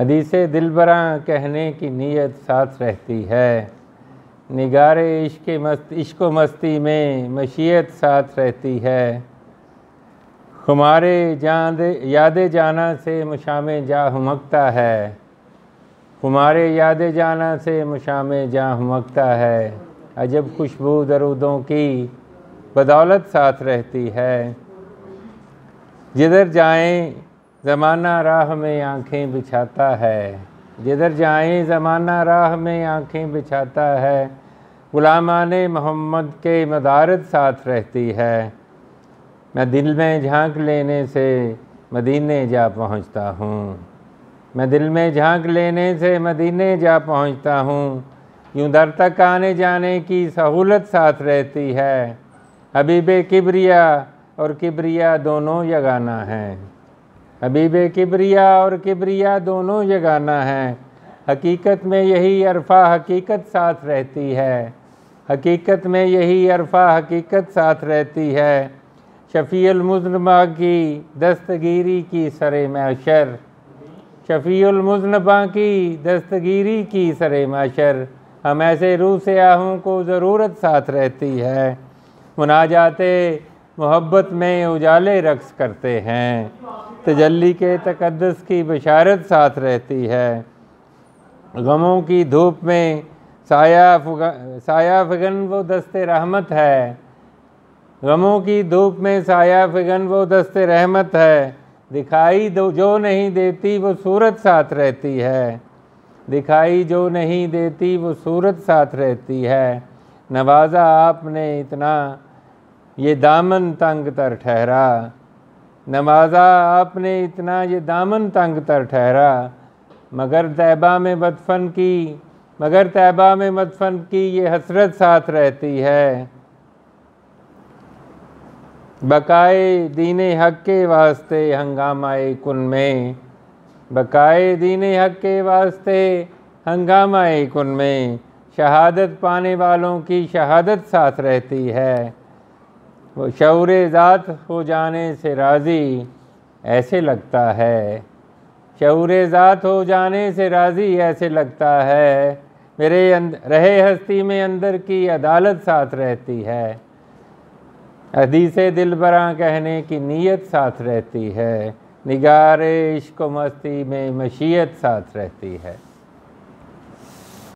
हदीस दिलबरा कहने की नीयत साथ रहती है। निगारे इश्क मस्त, इश्क मस्ती में मशीयत साथ रहती है। हमारे जान याद जाना से मुशाम जा हमकता है। हमारे याद जाना से मुशाम जा हमकता है। अजब खुशबू दरूदों की बदौलत साथ रहती है। जिधर जाएँ ज़माना राह में आँखें बिछाता है। जिधर जाएँ, ज़माना राह में आँखें बिछाता है। गुलामान मोहम्मद के मदारत साथ रहती है। मैं दिल में झाँक लेने से मदीने जा पहुँचता हूँ। मैं दिल में झाँक लेने से मदीने जा पहुँचता हूँ। यूँ दर तक आने जाने की सहूलत साथ रहती है। हबीब किबरिया और किबरिया दोनों यगाना हैं। हबीब किबरिया और किबरिया दोनों यगाना हैं। हकीकत में यही अरफा हकीकत साथ रहती है। हकीकत में यही अरफा हकीकत साथ रहती है। शफ़ीलमुजनबा की दस्तगीरी की सर मैशर। शफ़ीलमुजनबा की दस्तगीरी की सर मैशर। हम ऐसे रूह से आहूँ को ज़रूरत साथ रहती है। मुनाजाते मोहब्बत में उजाले रक्स करते हैं। तजल्ली के तकदस की बशारत साथ रहती है। गमों की धूप में साया साया फगन वो दस्ते रहमत है। गमों की धूप में साया फगन वो दस्ते रहमत है। दिखाई दो, जो नहीं देती वो सूरत साथ रहती है। दिखाई जो नहीं देती वो सूरत साथ रहती है। नवाज़ा आपने इतना ये दामन तंग तर ठहरा। नमाजा आपने इतना ये दामन तंग तर ठहरा। मगर तैबा में मदफन की, मगर तैबा में मदफन की ये हसरत साथ रहती है। बकाए दीन हक के वास्ते हंगामाए कुन में। बकाए दीन हक के वास्ते हंगामाए कुन में। शहादत पाने वालों की शहादत साथ रहती है। वो शौर ज़ात हो जाने से राज़ी, ऐसे लगता है। शौर ज़ात हो जाने से राज़ी, ऐसे लगता है। मेरे रहे हस्ती में अंदर की अदालत साथ रहती है। हदीस दिल बरा कहने की नीयत साथ रहती है। निगार इश्क मस्ती में मशीयत साथ रहती है।